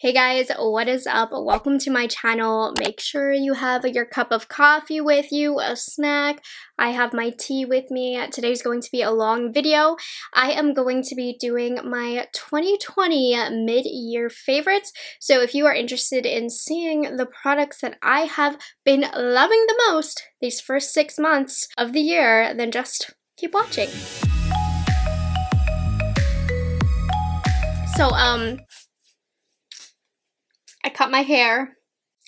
Hey guys, what is up? Welcome to my channel. Make sure you have your cup of coffee with you, a snack. I have my tea with me. Today's going to be a long video. I am going to be doing my 2020 mid-year favorites. So if you are interested in seeing the products that I have been loving the most these first six months of the year, then just keep watching. So, um, I cut my hair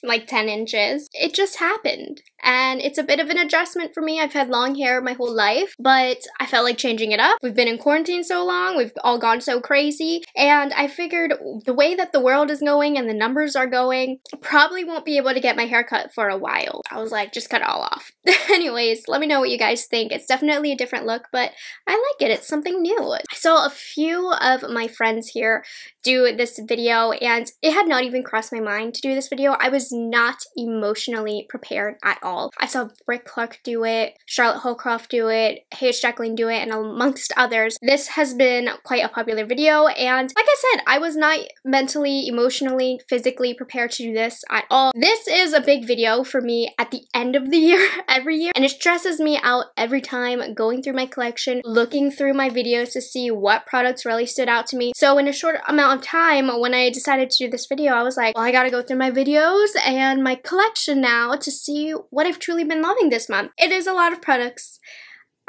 like 10 inches. It just happened. And it's a bit of an adjustment for me. I've had long hair my whole life, but I felt like changing it up. We've been in quarantine so long, we've all gone so crazy, and I figured the way that the world is going and the numbers are going, probably won't be able to get my hair cut for a while. I was like, just cut it all off. Anyways, let me know what you guys think. It's definitely a different look, but I like it. It's something new. I saw a few of my friends here do this video and it had not even crossed my mind to do this video. I was not emotionally prepared at all. I saw Brit Clarke do it, Charlotte Holdcroft do it, Hey It's Jackeline do it, and amongst others. This has been quite a popular video and like I said, I was not mentally, emotionally, physically prepared to do this at all. This is a big video for me at the end of the year every year and it stresses me out every time going through my collection, looking through my videos to see what products really stood out to me. So in a short amount amount of time when I decided to do this video, I was like, well, I gotta go through my videos and my collection now to see what I've truly been loving this month. It is a lot of products.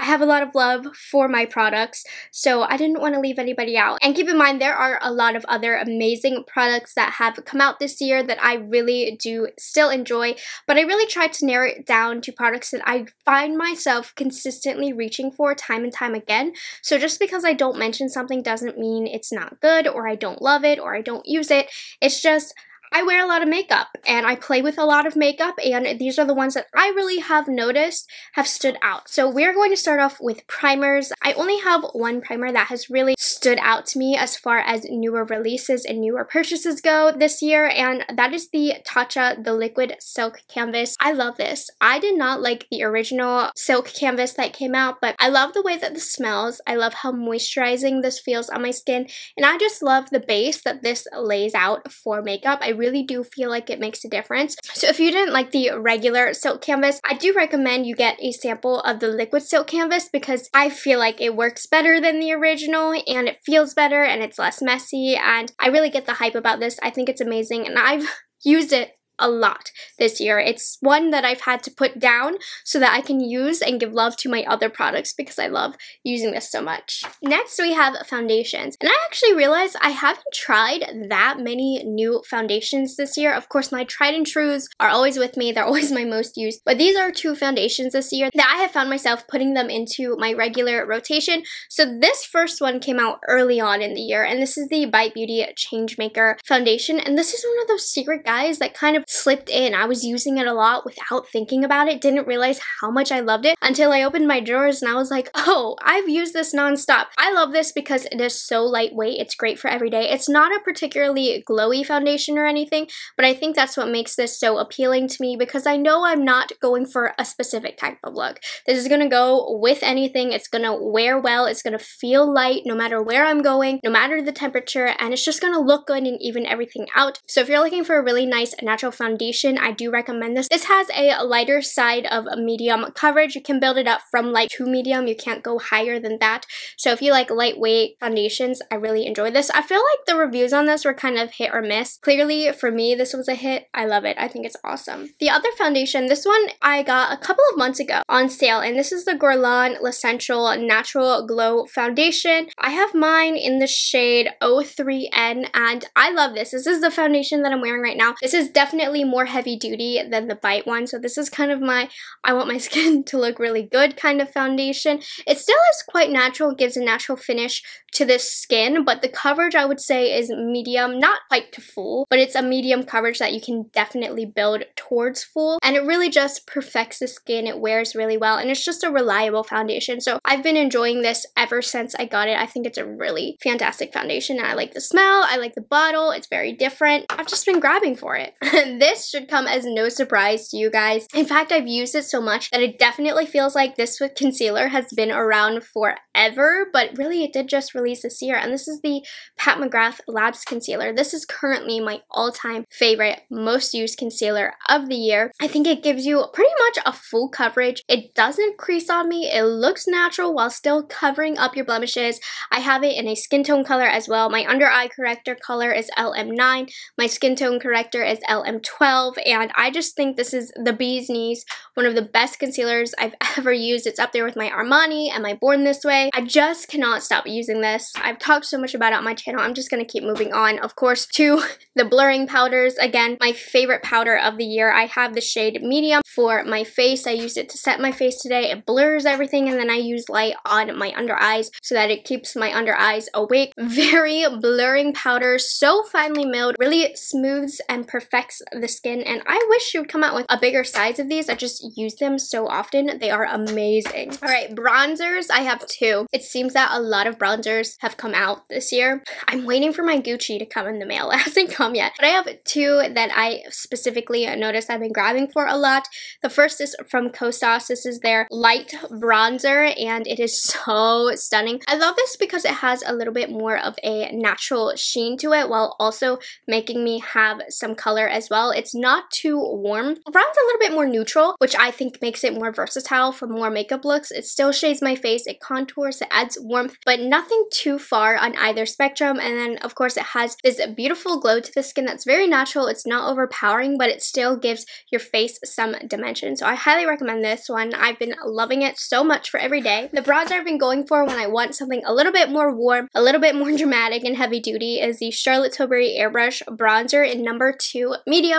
I have a lot of love for my products, so I didn't want to leave anybody out. And keep in mind, there are a lot of other amazing products that have come out this year that I really do still enjoy, but I really tried to narrow it down to products that I find myself consistently reaching for time and time again. So just because I don't mention something doesn't mean it's not good, or I don't love it, or I don't use it. It's just I wear a lot of makeup and I play with a lot of makeup and these are the ones that I really have noticed have stood out. So we're going to start off with primers. I only have one primer that has really stood out to me as far as newer releases and newer purchases go this year and that is the Tatcha The Liquid Silk Canvas. I love this. I did not like the original silk canvas that came out but I love the way that this smells. I love how moisturizing this feels on my skin and I just love the base that this lays out for makeup. I really do feel like it makes a difference. So if you didn't like the regular silk canvas, I do recommend you get a sample of the liquid silk canvas because I feel like it works better than the original and it feels better and it's less messy and I really get the hype about this. I think it's amazing and I've used it a lot this year. It's one that I've had to put down so that I can use and give love to my other products because I love using this so much. Next, we have foundations. And I actually realized I haven't tried that many new foundations this year. Of course, my tried and trues are always with me. They're always my most used. But these are two foundations this year that I have found myself putting them into my regular rotation. So this first one came out early on in the year. And this is the Bite Beauty Changemaker Foundation. And this is one of those secret guys that kind of slipped in. I was using it a lot without thinking about it, didn't realize how much I loved it until I opened my drawers and I was like, oh, I've used this nonstop. I love this because it is so lightweight. It's great for every day. It's not a particularly glowy foundation or anything, but I think that's what makes this so appealing to me because I know I'm not going for a specific type of look. This is going to go with anything. It's going to wear well. It's going to feel light no matter where I'm going, no matter the temperature, and it's just going to look good and even everything out. So if you're looking for a really nice natural foundation, I do recommend this. This has a lighter side of medium coverage. You can build it up from light to medium. You can't go higher than that. So if you like lightweight foundations, I really enjoy this. I feel like the reviews on this were kind of hit or miss. Clearly, for me, this was a hit. I love it. I think it's awesome. The other foundation, this one I got a couple of months ago on sale, and this is the Guerlain L'Essentiel Natural Glow Foundation. I have mine in the shade 03N, and I love this. This is the foundation that I'm wearing right now. This is definitely definitely more heavy duty than the Bite one. So this is kind of my, I want my skin to look really good kind of foundation. It still is quite natural, gives a natural finish to the skin, but the coverage I would say is medium, not quite to full, but it's a medium coverage that you can definitely build towards full. And it really just perfects the skin. It wears really well and it's just a reliable foundation. So I've been enjoying this ever since I got it. I think it's a really fantastic foundation I like the smell. I like the bottle. It's very different. I've just been grabbing for it. this should come as no surprise to you guys. In fact, I've used it so much that it definitely feels like this concealer has been around forever, but really it did just release this year. And this is the Pat McGrath Labs Concealer. This is currently my all-time favorite, most used concealer of the year. I think it gives you pretty much a full coverage. It doesn't crease on me. It looks natural while still covering up your blemishes. I have it in a skin tone color as well. My under eye corrector color is LM9. My skin tone corrector is LM12. And I just think this is the bee's knees, one of the best concealers I've ever used. It's up there with my Armani and my Born This Way. I just cannot stop using this. I've talked so much about it on my channel. I'm just going to keep moving on, of course, to the blurring powders. Again, my favorite powder of the year. I have the shade medium for my face. I used it to set my face today. It blurs everything and then I use light on my under eyes so that it keeps my under eyes awake. Very blurring powder, so finely milled, really smooths and perfects the skin and I wish you would come out with a bigger size of these. I just use them so often. They are amazing. All right, bronzers. I have two. It seems that a lot of bronzers have come out this year. I'm waiting for my Gucci to come in the mail. It hasn't come yet. But I have two that I specifically noticed I've been grabbing for a lot. The first is from Kosas. This is their light bronzer and it is so stunning. I love this because it has a little bit more of a natural sheen to it while also making me have some color as well. It's not too warm. Brown's a little bit more neutral, which I think makes it more versatile for more makeup looks. It still shades my face, it contours, it adds warmth, but nothing too far on either spectrum. And then of course it has this beautiful glow to the skin that's very natural. It's not overpowering, but it still gives your face some dimension. So I highly recommend this one. I've been loving it so much for every day. The bronzer I've been going for when I want something a little bit more warm, a little bit more dramatic and heavy duty is the Charlotte Tilbury Airbrush Bronzer in number two medium.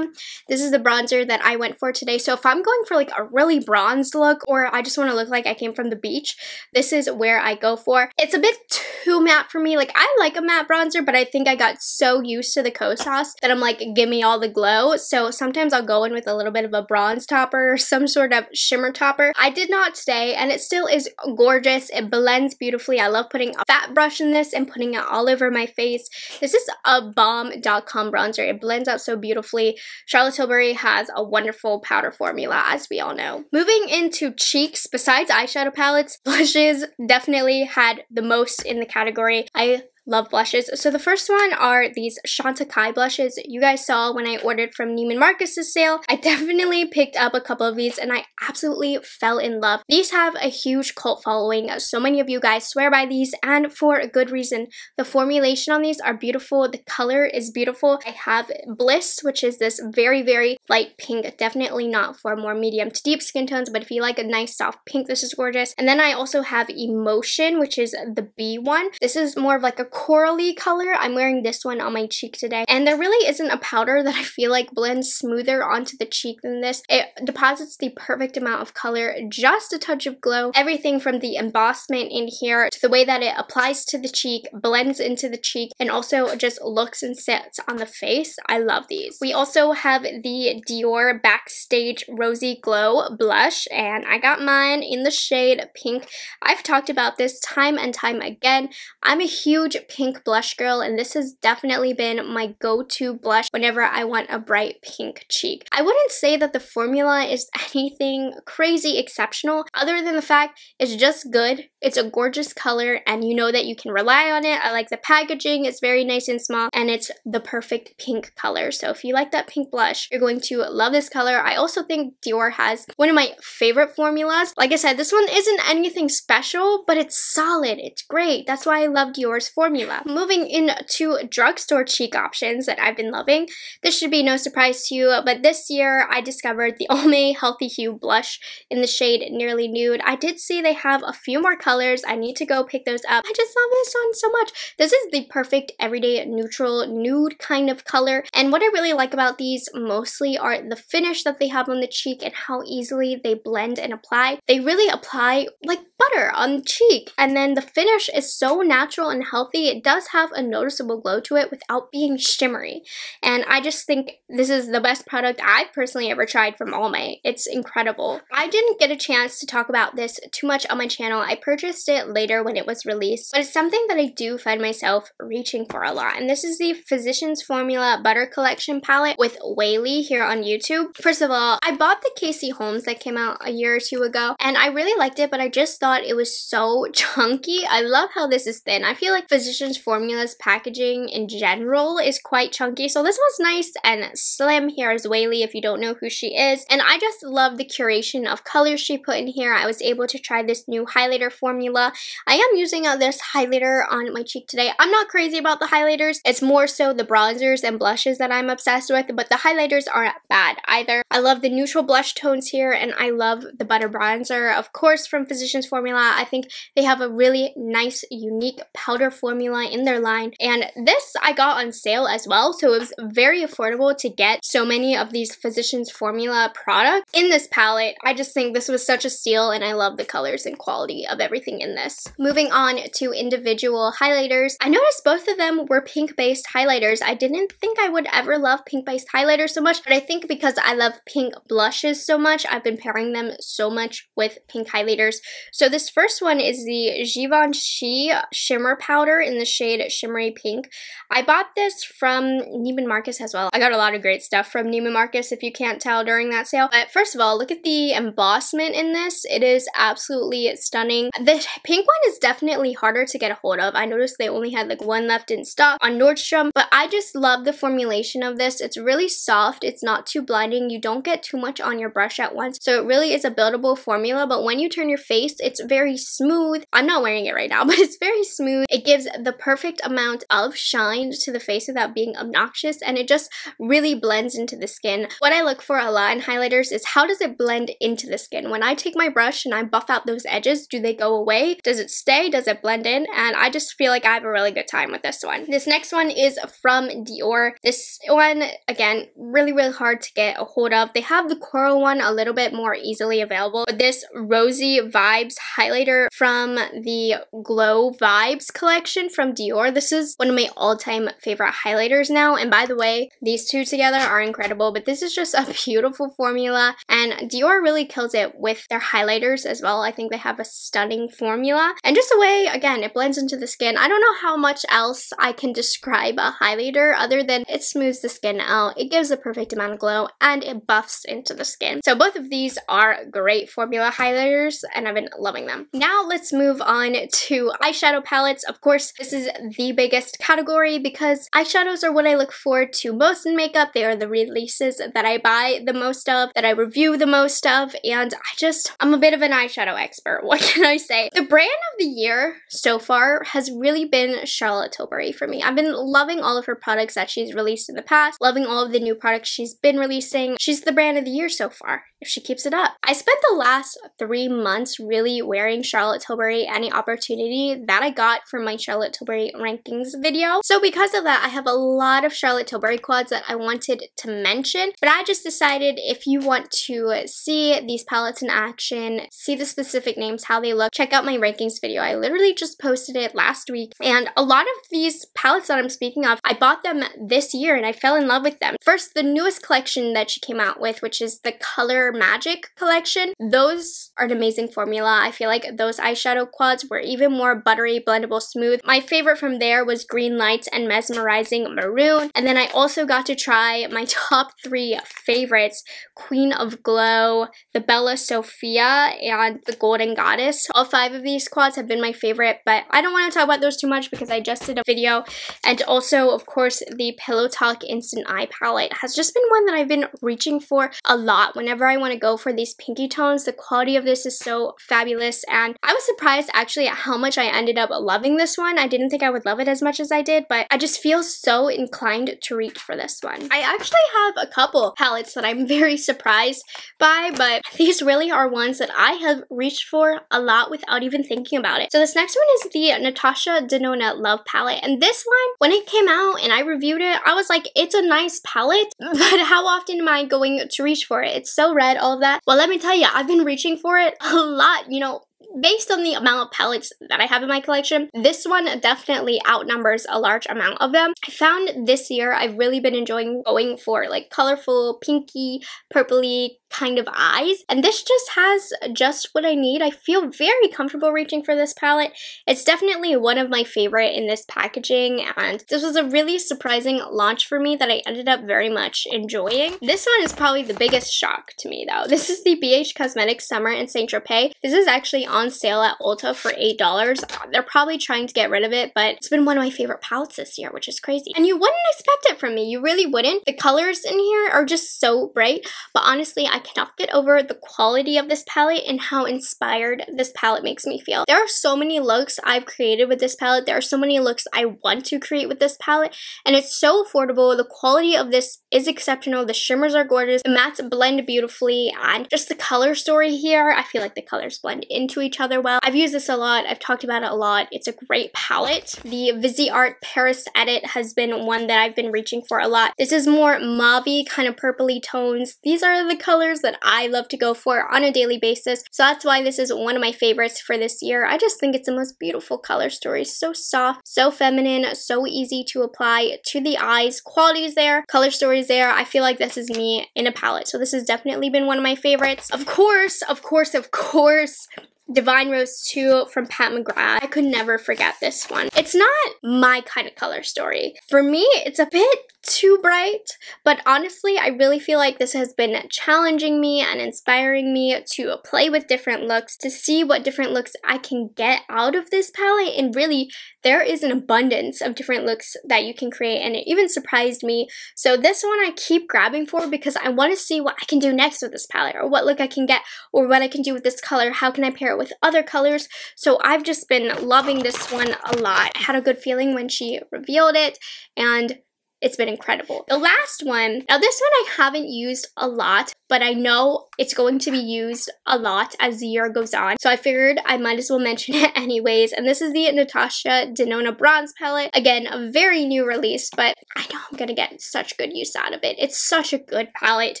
This is the bronzer that I went for today. So if I'm going for like a really bronzed look or I just want to look like I came from the beach, this is where I go for. It's a bit too matte for me. Like I like a matte bronzer, but I think I got so used to the Kosas that I'm like, give me all the glow. So sometimes I'll go in with a little bit of a bronze topper or some sort of shimmer topper. I did not today and it still is gorgeous. It blends beautifully. I love putting a fat brush in this and putting it all over my face. This is a bomb.com bronzer. It blends out so beautifully. Charlotte Tilbury has a wonderful powder formula as we all know. Moving into cheeks, besides eyeshadow palettes, blushes definitely had the most in the category. I love blushes. So the first one are these Chantecaille blushes you guys saw when I ordered from Neiman Marcus's sale. I definitely picked up a couple of these and I absolutely fell in love. These have a huge cult following. So many of you guys swear by these and for a good reason. The formulation on these are beautiful. The color is beautiful. I have Bliss, which is this very, very light pink. Definitely not for more medium to deep skin tones, but if you like a nice soft pink, this is gorgeous. And then I also have Emotion, which is the B one. This is more of like a corally color. I'm wearing this one on my cheek today. And there really isn't a powder that I feel like blends smoother onto the cheek than this. It deposits the perfect amount of color, just a touch of glow. Everything from the embossment in here to the way that it applies to the cheek, blends into the cheek, and also just looks and sits on the face. I love these. We also have the Dior Backstage Rosy Glow blush, and I got mine in the shade pink. I've talked about this time and time again. I'm a huge pink blush girl and this has definitely been my go-to blush whenever I want a bright pink cheek. I wouldn't say that the formula is anything crazy exceptional other than the fact it's just good. It's a gorgeous color and you know that you can rely on it. I like the packaging. It's very nice and small and it's the perfect pink color. So if you like that pink blush, you're going to love this color. I also think Dior has one of my favorite formulas. Like I said, this one isn't anything special, but it's solid. It's great. That's why I love Dior's formula. Moving into drugstore cheek options that I've been loving. This should be no surprise to you, but this year I discovered the Almay Healthy Hue blush in the shade Nearly Nude. I did see they have a few more colors. I need to go pick those up. I just love this one so much. This is the perfect everyday neutral nude kind of color. And what I really like about these mostly are the finish that they have on the cheek and how easily they blend and apply. They really apply like butter on the cheek. And then the finish is so natural and healthy. It does have a noticeable glow to it without being shimmery. And I just think this is the best product I've personally ever tried from Almay. It's incredible. I didn't get a chance to talk about this too much on my channel. I purchased it later when it was released, but it's something that I do find myself reaching for a lot. And this is the Physicians Formula Butter Collection palette with Weylie here on YouTube. First of all, I bought the Casey Holmes that came out a year or two ago, and I really liked it, but I just thought it was so chunky. I love how this is thin. I feel like Physicians Formula's packaging in general is quite chunky, so this one's nice and slim. Here is Weylie if you don't know who she is. And I just love the curation of colors she put in here. I was able to try this new highlighter formula. I am using uh, this highlighter on my cheek today. I'm not crazy about the highlighters. It's more so the bronzers and blushes that I'm obsessed with, but the highlighters aren't bad either. I love the neutral blush tones here, and I love the butter bronzer. Of course, from Physicians Formula, I think they have a really nice, unique powder formula in their line. And this I got on sale as well, so it was very affordable to get so many of these Physicians Formula products in this palette. I just think this was such a steal, and I love the colors and quality of everything in this. Moving on to individual highlighters, I noticed both of them were pink-based highlighters. I didn't think I would ever love pink-based highlighters so much, but I think because I love pink blushes so much, I've been pairing them so much with pink highlighters. So this first one is the Givenchy Shimmer Powder in the shade Shimmery Pink. I bought this from Neiman Marcus as well. I got a lot of great stuff from Neiman Marcus if you can't tell during that sale. But first of all, look at the embossment in this. It is absolutely stunning. The pink one is definitely harder to get a hold of. I noticed they only had like one left in stock on Nordstrom, but I just love the formulation of this. It's really soft. It's not too blinding. You don't get too much on your brush at once. So it really is a buildable formula, but when you turn your face, very smooth. I'm not wearing it right now, but it's very smooth. It gives the perfect amount of shine to the face without being obnoxious, and it just really blends into the skin. What I look for a lot in highlighters is how does it blend into the skin? When I take my brush and I buff out those edges, do they go away? Does it stay? Does it blend in? And I just feel like I have a really good time with this one. This next one is from Dior. This one, again, really, really hard to get a hold of. They have the coral one a little bit more easily available, but this Rosy Vibes highlighter from the Glow Vibes collection from Dior. This is one of my all-time favorite highlighters now, and by the way, these two together are incredible, but this is just a beautiful formula, and Dior really kills it with their highlighters as well. I think they have a stunning formula, and just the way, again, it blends into the skin. I don't know how much else I can describe a highlighter other than it smooths the skin out, it gives a perfect amount of glow, and it buffs into the skin. So both of these are great formula highlighters, and I've been loving them. Now let's move on to eyeshadow palettes. Of course, this is the biggest category because eyeshadows are what I look forward to most in makeup. They are the releases that I buy the most of, that I review the most of, and I just, I'm a bit of an eyeshadow expert. What can I say? The brand of the year so far has really been Charlotte Tilbury for me. I've been loving all of her products that she's released in the past, loving all of the new products she's been releasing. She's the brand of the year so far if she keeps it up. I spent the last three months really wearing Charlotte Tilbury any opportunity that I got from my Charlotte Tilbury rankings video. So because of that, I have a lot of Charlotte Tilbury quads that I wanted to mention, but I just decided if you want to see these palettes in action, see the specific names, how they look, check out my rankings video. I literally just posted it last week, and a lot of these palettes that I'm speaking of, I bought them this year and I fell in love with them. First, the newest collection that she came out with, which is the Color Magic collection. Those are an amazing formula. I feel like those eyeshadow quads were even more buttery, blendable, smooth. My favorite from there was Green Lights and Mesmerizing Maroon. And then I also got to try my top three favorites, Queen of Glow, the Bella Sofia, and the Golden Goddess. All five of these quads have been my favorite, but I don't want to talk about those too much because I just did a video. And also, of course, the Pillow Talk Instant Eye Palette has just been one that I've been reaching for a lot whenever I want to go for these pinky tones. The quality of this is so fabulous and I was surprised actually at how much I ended up loving this one. I didn't think I would love it as much as I did, but I just feel so inclined to reach for this one. I actually have a couple palettes that I'm very surprised by, but these really are ones that I have reached for a lot without even thinking about it. So this next one is the Natasha Denona Love Palette, and this one, when it came out and I reviewed it, I was like, it's a nice palette, but how often am I going to reach for it? It's so red, all of that. Well, let me tell you, I've been reaching for it a lot. You know, based on the amount of palettes that I have in my collection, this one definitely outnumbers a large amount of them. I found this year I've really been enjoying going for like colorful, pinky, purpley, kind of eyes. And this just has just what I need. I feel very comfortable reaching for this palette. It's definitely one of my favorite in this packaging and this was a really surprising launch for me that I ended up very much enjoying. This one is probably the biggest shock to me though. This is the BH Cosmetics Summer in Saint Tropez. This is actually on sale at Ulta for $8. They're probably trying to get rid of it, but it's been one of my favorite palettes this year, which is crazy. And you wouldn't expect it from me. You really wouldn't. The colors in here are just so bright, but honestly, I cannot get over the quality of this palette and how inspired this palette makes me feel. There are so many looks I've created with this palette. There are so many looks I want to create with this palette and it's so affordable. The quality of this is exceptional. The shimmers are gorgeous. The mattes blend beautifully and just the color story here, I feel like the colors blend into each other well. I've used this a lot. I've talked about it a lot. It's a great palette. The Viseart Paris Edit has been one that I've been reaching for a lot. This is more mauve kind of purpley tones. These are the colors that I love to go for on a daily basis. So that's why this is one of my favorites for this year. I just think it's the most beautiful color story. So soft, so feminine, so easy to apply to the eyes. Quality is there, color story there. I feel like this is me in a palette. So this has definitely been one of my favorites. Of course, of course, of course, Divine Rose 2 from Pat McGrath. I could never forget this one. It's not my kind of color story. For me, it's a bit too bright, but honestly, I really feel like this has been challenging me and inspiring me to play with different looks, to see what different looks I can get out of this palette, and really, there is an abundance of different looks that you can create, and it even surprised me. So this one I keep grabbing for because I want to see what I can do next with this palette, or what look I can get, or what I can do with this color, how can I pair it with other colors, so I've just been loving this one a lot. I had a good feeling when she revealed it, and it's been incredible. The last one, now this one I haven't used a lot, but I know it's going to be used a lot as the year goes on. So I figured I might as well mention it anyways. And this is the Natasha Denona Bronze Palette. Again, a very new release, but I know I'm gonna get such good use out of it. It's such a good palette.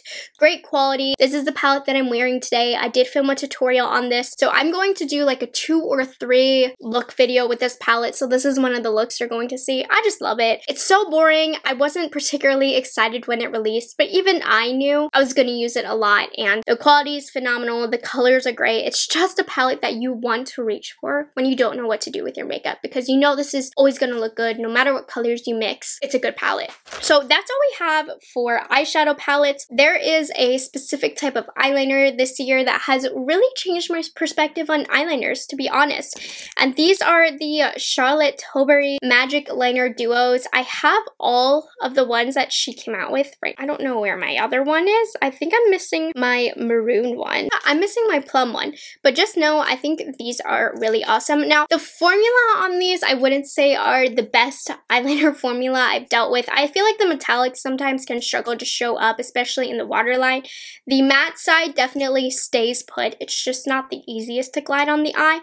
Great quality. This is the palette that I'm wearing today. I did film a tutorial on this. So I'm going to do like a two or three look video with this palette. So this is one of the looks you're going to see. I just love it. It's so boring. I wasn't particularly excited when it released, but even I knew I was gonna use it it a lot and the quality is phenomenal. The colors are great. It's just a palette that you want to reach for when you don't know what to do with your makeup because you know this is always going to look good no matter what colors you mix. It's a good palette. So that's all we have for eyeshadow palettes. There is a specific type of eyeliner this year that has really changed my perspective on eyeliners to be honest. And these are the Charlotte Tilbury Magic Liner Duos. I have all of the ones that she came out with, right? I don't know where my other one is. I think I'm missing my maroon one. I'm missing my plum one, but just know I think these are really awesome. Now, the formula on these I wouldn't say are the best eyeliner formula I've dealt with. I feel like the metallics sometimes can struggle to show up, especially in the waterline. The matte side definitely stays put. It's just not the easiest to glide on the eye,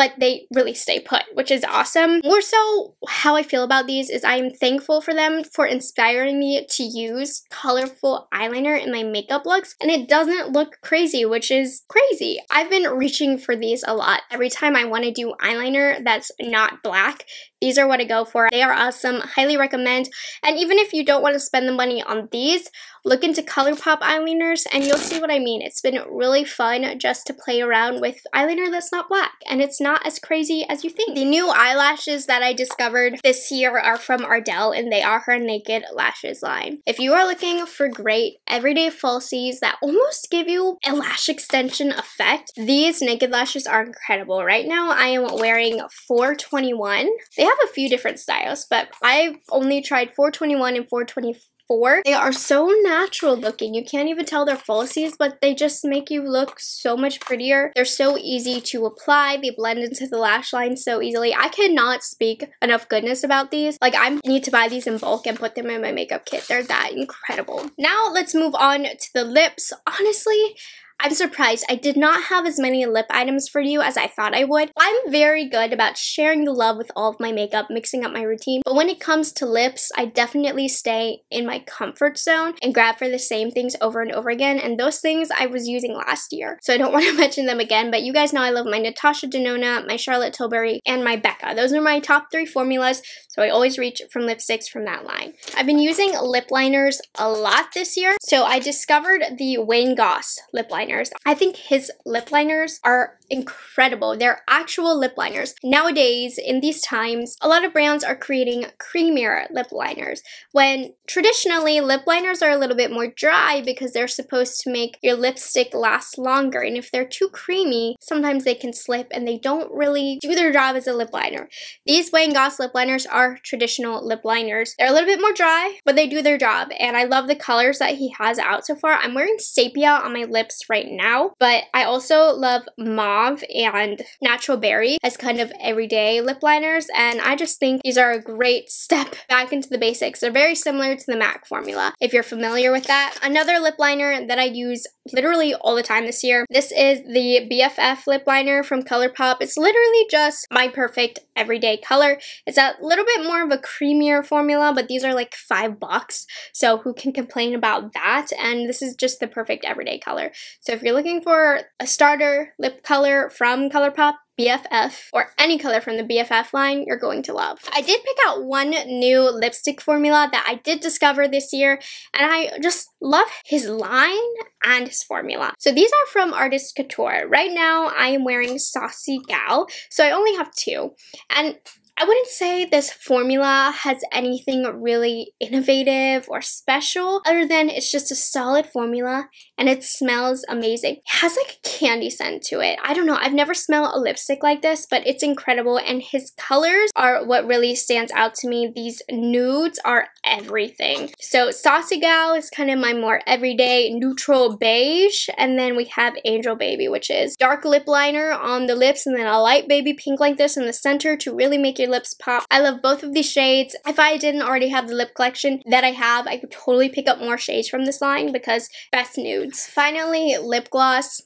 but they really stay put, which is awesome. More so, how I feel about these is I am thankful for them for inspiring me to use colorful eyeliner in my makeup looks and it doesn't look crazy, which is crazy. I've been reaching for these a lot. Every time I want to do eyeliner that's not black, these are what I go for. They are awesome, highly recommend. And even if you don't want to spend the money on these, look into ColourPop eyeliners and you'll see what I mean. It's been really fun just to play around with eyeliner that's not black and it's not as crazy as you think. The new eyelashes that I discovered this year are from Ardell and they are her Naked Lashes line. If you are looking for great everyday falsies that almost give you a lash extension effect, these Naked Lashes are incredible. Right now I am wearing 421. They have a few different styles, but I've only tried 421 and 424. They are so natural looking. You can't even tell they're falsies, but they just make you look so much prettier. They're so easy to apply. They blend into the lash line so easily. I cannot speak enough goodness about these. Like, I need to buy these in bulk and put them in my makeup kit. They're that incredible. Now, let's move on to the lips. Honestly, I'm surprised. I did not have as many lip items for you as I thought I would. I'm very good about sharing the love with all of my makeup, mixing up my routine. But when it comes to lips, I definitely stay in my comfort zone and grab for the same things over and over again. And those things I was using last year. So I don't want to mention them again, but you guys know I love my Natasha Denona, my Charlotte Tilbury, and my Becca. Those are my top three formulas. So I always reach from lipsticks from that line. I've been using lip liners a lot this year. So I discovered the Wayne Goss lip liners. I think his lip liners are incredible. They're actual lip liners. Nowadays, in these times, a lot of brands are creating creamier lip liners when traditionally lip liners are a little bit more dry because they're supposed to make your lipstick last longer. And if they're too creamy, sometimes they can slip and they don't really do their job as a lip liner. These Wayne Goss lip liners are traditional lip liners. They're a little bit more dry, but they do their job. And I love the colors that he has out so far. I'm wearing sepia on my lips right now, but I also love mauve Mauve and Natural Berry as kind of everyday lip liners and I just think these are a great step back into the basics. They're very similar to the MAC formula if you're familiar with that. Another lip liner that I use literally all the time this year. This is the BFF lip liner from ColourPop. It's literally just my perfect everyday color. It's a little bit more of a creamier formula, but these are like five bucks. So who can complain about that? And this is just the perfect everyday color. So if you're looking for a starter lip color from ColourPop, BFF or any color from the BFF line you're going to love. I did pick out one new lipstick formula that I did discover this year and I just love his line and his formula. So these are from Artist Couture. Right now I am wearing Saucy Gal, so I only have two. And I wouldn't say this formula has anything really innovative or special other than it's just a solid formula and it smells amazing. It has like a candy scent to it. I don't know, I've never smelled a lipstick like this, but it's incredible and his colors are what really stands out to me. These nudes are everything. So Saucy Gal is kind of my more everyday neutral beige and then we have Angel Baby which is dark lip liner on the lips and then a light baby pink like this in the center to really make your lips pop. I love both of these shades. If I didn't already have the lip collection that I have, I could totally pick up more shades from this line because best nudes. Finally, lip gloss.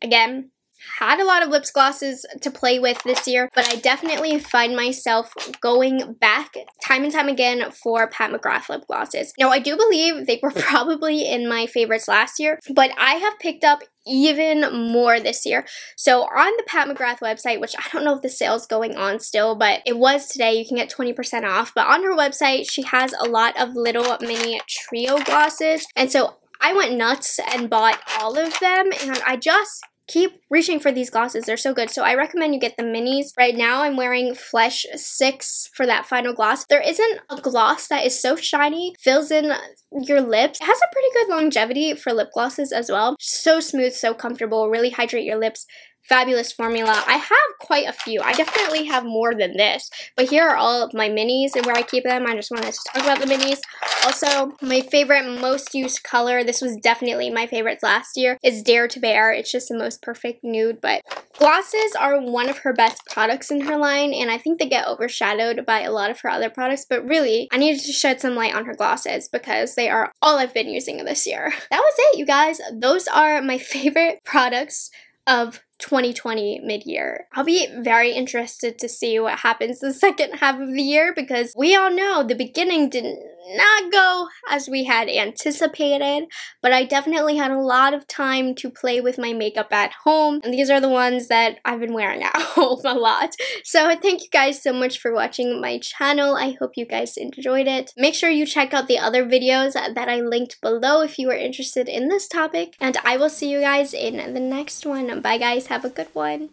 Again, had a lot of lip glosses to play with this year, but I definitely find myself going back time and time again for Pat McGrath lip glosses. Now, I do believe they were probably in my favorites last year, but I have picked up even more this year. So on the Pat McGrath website, which I don't know if the sale's going on still, but it was today, you can get 20% off. But on her website, she has a lot of little mini trio glosses. And so I went nuts and bought all of them and I just keep reaching for these glosses. They're so good. So I recommend you get the minis. Right now I'm wearing Flesh 6 for that final gloss. There isn't a gloss that is so shiny, fills in your lips. It has a pretty good longevity for lip glosses as well. So smooth, so comfortable, really hydrate your lips fabulous formula. I have quite a few. I definitely have more than this. But here are all of my minis and where I keep them. I just wanted to talk about the minis. Also, my favorite most used color, this was definitely my favorites last year, is Dare to Bare. It's just the most perfect nude. But glosses are one of her best products in her line. And I think they get overshadowed by a lot of her other products. But really, I needed to shed some light on her glosses because they are all I've been using this year. That was it, you guys. Those are my favorite products of 2020 mid-year. I'll be very interested to see what happens the second half of the year because we all know the beginning didn't not go as we had anticipated, but I definitely had a lot of time to play with my makeup at home, and these are the ones that I've been wearing at home a lot. So thank you guys so much for watching my channel. I hope you guys enjoyed it. Make sure you check out the other videos that I linked below if you are interested in this topic, and I will see you guys in the next one. Bye guys, have a good one.